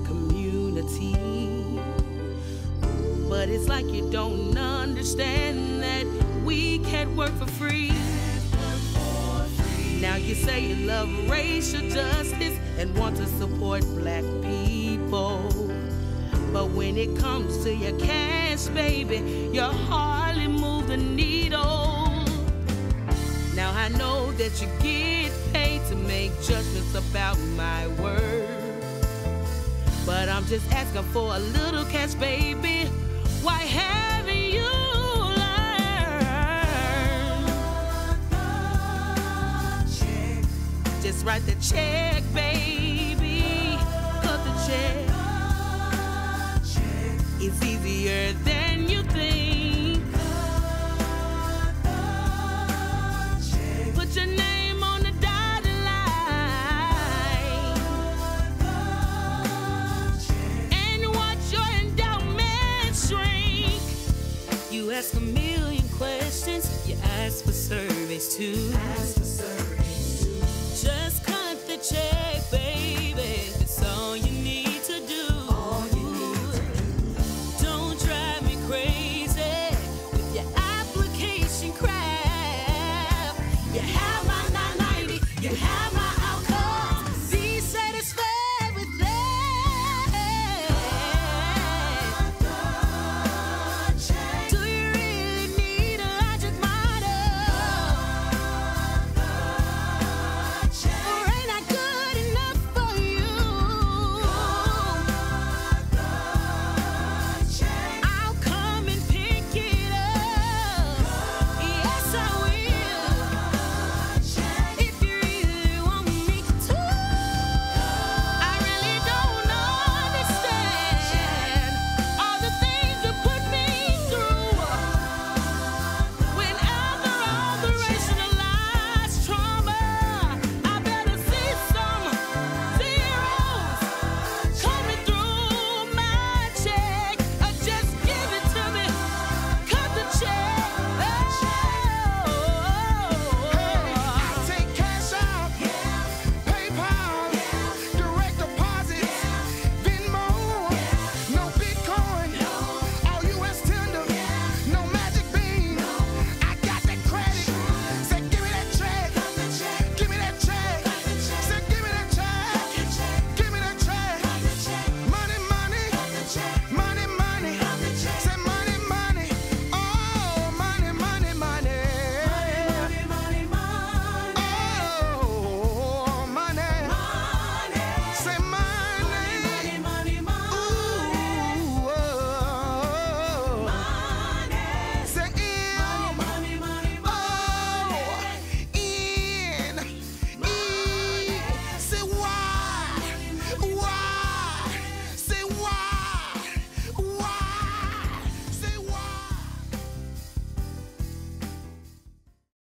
community. But it's like you don't understand that we can't work for free. Now you say you love racial justice and want to support black people. But when it comes to your cash, baby, you hardly move the needle. Now I know that you get paid to make judgments about my words. But I'm just asking for a little cash, baby. Why haven't you learned? Just write the check, You ask a million questions, you ask for service too. Ask for service too. Just cut the check, baby. That's all you need to do. All you need to do. Don't drive me crazy with your application crap. You have my 990, you have